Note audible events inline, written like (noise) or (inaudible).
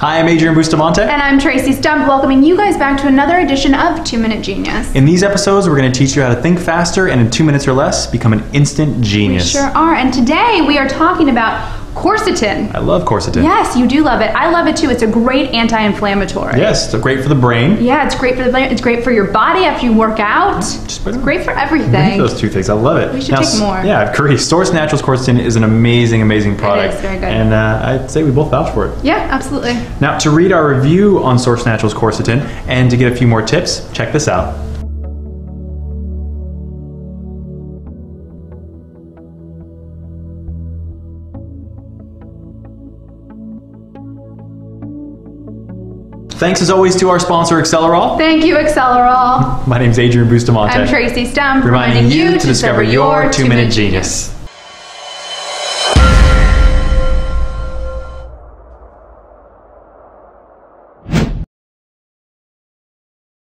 Hi, I'm Adrian Bustamante. And I'm Tracy Stump, welcoming you guys back to another edition of Two Minute Genius. In these episodes, we're going to teach you how to think faster and in two minutes or less become an instant genius. We sure are. And today we are talking about quercetin. I love quercetin. Yes, you do love it. I love it too. It's a great anti-inflammatory. Yes, it's great for the brain. Yeah, it's great for the brain. It's great for your body after you work out. It's great for everything. Those two things, I love it. We should take more. Yeah, agree. Source Naturals quercetin is an amazing, amazing product. It is very good. And uh, I'd say we both vouch for it. Yeah, absolutely. Now, to read our review on Source Naturals quercetin and to get a few more tips, check this out. Thanks as always to our sponsor, Excelerol. Thank you, Excelerol. (laughs) My name is Adrian Bustamante. I'm Tracy Stump, reminding you to discover your two minute genius.